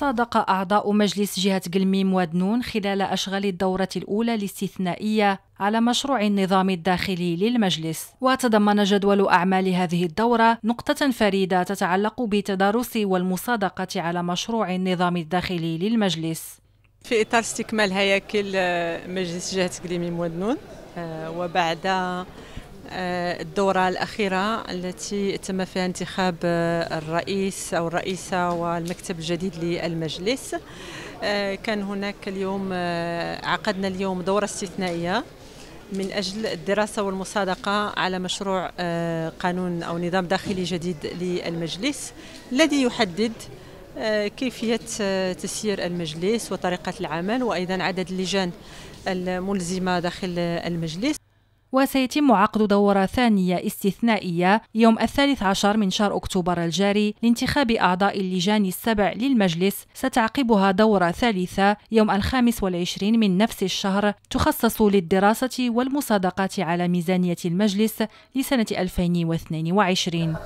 صادق أعضاء مجلس جهة قلميم ودنون خلال أشغال الدورة الأولى الاستثنائية على مشروع النظام الداخلي للمجلس. وتضمن جدول أعمال هذه الدورة نقطة فريدة تتعلق بتدارس والمصادقة على مشروع النظام الداخلي للمجلس. في إطار استكمال هياكل مجلس جهة قلميم ودنون آه، وبعد الدورة الأخيرة التي تم فيها انتخاب آه، الرئيس أو الرئيسة والمكتب الجديد للمجلس. آه، كان هناك اليوم عقدنا اليوم دورة استثنائية من أجل الدراسة والمصادقة على مشروع قانون أو نظام داخلي جديد للمجلس الذي يحدد كيفية تسيير المجلس وطريقة العمل وأيضا عدد اللجان الملزمة داخل المجلس. وسيتم عقد دورة ثانية استثنائية يوم الثالث عشر من شهر أكتوبر الجاري لانتخاب أعضاء اللجان السبع للمجلس. ستعقبها دورة ثالثة يوم الخامس والعشرين من نفس الشهر تخصص للدراسة والمصادقة على ميزانية المجلس لسنة 2022